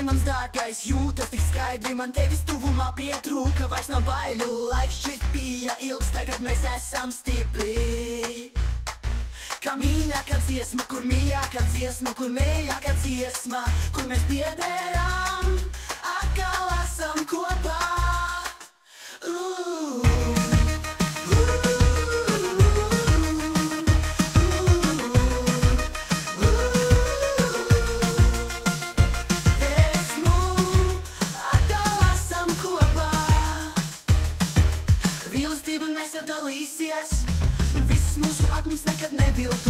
Mans dārgais jūtas tik skaidri Man tevis tuvumā pietrūka Vairs nav baiļu Laiks šis bija ilgs Tagad mēs esam stipri. Kā mīļākā dziesma, kur mīļākā dziesma, kur mīļākā dziesma, kur mēs piederam, atkal Mīlestība nesadalīsies, visas mūsu atmiņas nekad neviltos.